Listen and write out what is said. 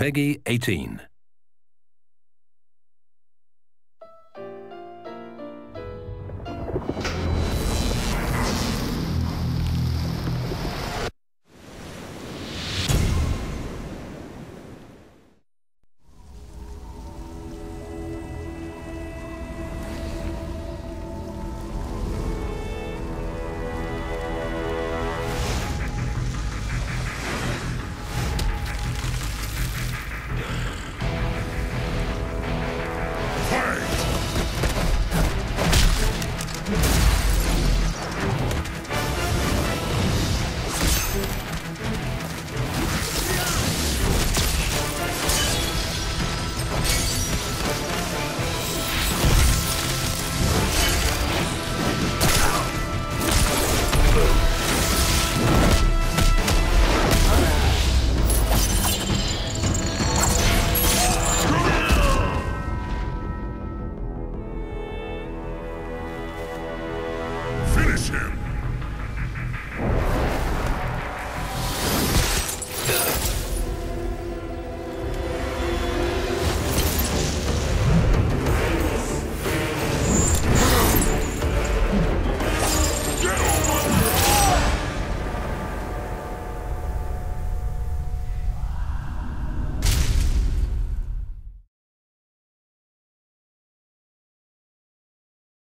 Peggy 18.